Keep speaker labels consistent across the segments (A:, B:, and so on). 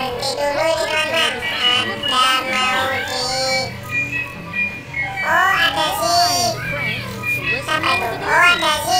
A: berhenti dulu di mana ada mau di oh ada sih sampai dulu oh ada
B: sih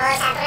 A: और